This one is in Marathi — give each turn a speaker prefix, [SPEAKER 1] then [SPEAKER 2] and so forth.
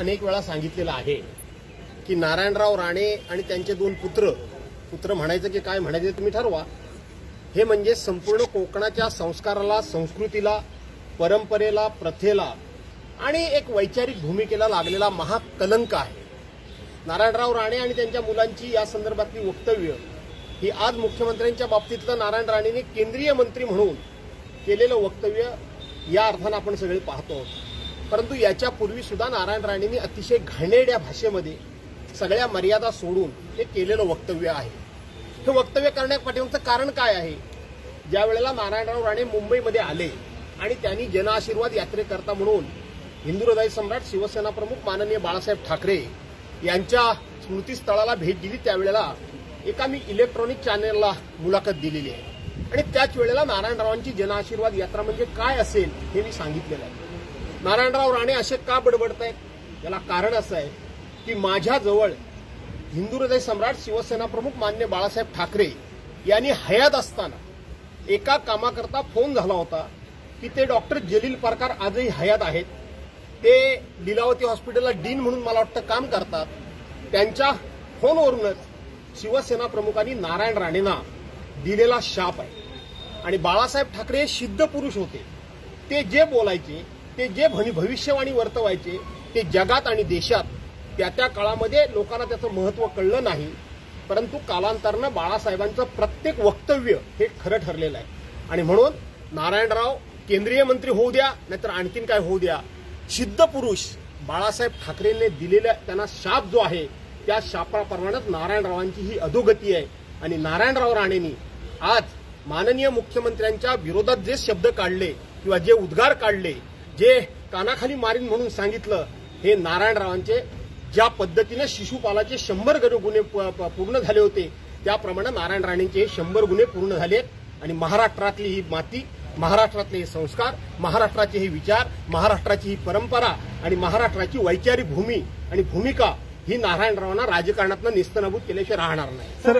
[SPEAKER 1] अनेक वेळा सांगितलेलं आहे की नारायणराव राणे आणि त्यांचे दोन पुत्र पुत्र म्हणायचं की काय म्हणायचं तुम्ही ठरवा. हे म्हणजे संपूर्ण कोकणाच्या संस्काराला संस्कृतीला परंपरेला प्रथेला आणि एक वैचारिक भूमिकेला लागलेला महाकलंक आहे. नारायणराव राणे आणि त्यांच्या मुलांची या संदर्भातली वक्तव्य ही आज मुख्यमंत्र्यांच्या बाबतीतलं नारायण राणेंनी केंद्रीय मंत्री म्हणून केलेलं वक्तव्य या अर्थानं आपण सगळे पाहतो. आहोत परंतु याच्यापूर्वी सुद्धा नारायण राणेंनी अतिशय घाणेरड्या भाषेमध्ये सगळ्या मर्यादा सोडून हे केलेलं वक्तव्य आहे. हे वक्तव्य करण्यापाठीमागचं कारण काय आहे? ज्या वेळेला नारायणराव राणे मुंबईमध्ये आले आणि त्यांनी जनआशीर्वाद यात्रेकरता म्हणून हिंदू हृदय सम्राट शिवसेना प्रमुख माननीय बाळासाहेब ठाकरे यांच्या स्मृतीस्थळाला भेट दिली त्यावेळेला एका मी इलेक्ट्रॉनिक चॅनेलला मुलाखत दिलेली आहे. आणि त्याच वेळेला नारायणरावांची जनआशीर्वाद यात्रा म्हणजे काय असेल हे मी सांगितलेलं आहे. नारायणराव राणे असे का बडबडत आहेत याला कारण असं आहे की माझ्याजवळ हिंदू हृदय सम्राट शिवसेना प्रमुख मान्य बाळासाहेब ठाकरे यांनी हयात असताना एका कामाकरता फोन झाला होता की ते डॉक्टर जलील परकार आजही हयात आहेत. ते लिलावती हॉस्पिटलला डीन म्हणून मला वाटतं काम करतात. त्यांच्या फोनवरूनच शिवसेना प्रमुखांनी नारायण राणेंना दिलेला शाप आहे. आणि बाळासाहेब ठाकरे हे सिद्ध पुरुष होते. ते जे बोलायचे ते जे भविष्यवाणी वर्तवायचे ते जगात आणि देशात त्या त्या काळामध्ये लोकांना त्याचं महत्त्व कळलं नाही. परंतु कालांतरानं बाळासाहेबांचं प्रत्येक वक्तव्य हे खरं ठरलेलं आहे. आणि म्हणून नारायणराव केंद्रीय मंत्री होऊ द्या नाहीतर आणखीन काय होऊ द्या. सिद्ध पुरुष बाळासाहेब ठाकरेंनी दिलेला त्यांना शाप जो आहे त्या शापाप्रमाणेच नारायणरावांची ही अधोगती आहे. आणि नारायणराव राणेंनी आज माननीय मुख्यमंत्र्यांच्या विरोधात जे शब्द काढले किंवा जे उद्गार काढले जे कानाखाली मारीन म्हणून सांगितलं हे नारायणरावांचे ज्या पद्धतीने शिशुपालाचे शंभर गुन्हे पूर्ण झाले होते त्याप्रमाणे नारायण राणेंचे शंभर गुन्हे पूर्ण झाले आणि महाराष्ट्रातली ही माती महाराष्ट्रातले हे संस्कार महाराष्ट्राचे हे विचार महाराष्ट्राची ही परंपरा आणि महाराष्ट्राची वैचारिक भूमी आणि भूमिका ही नारायणरावांना राजकारणातनं निस्तनाभूत केल्याशिवाय राहणार नाही.
[SPEAKER 2] सर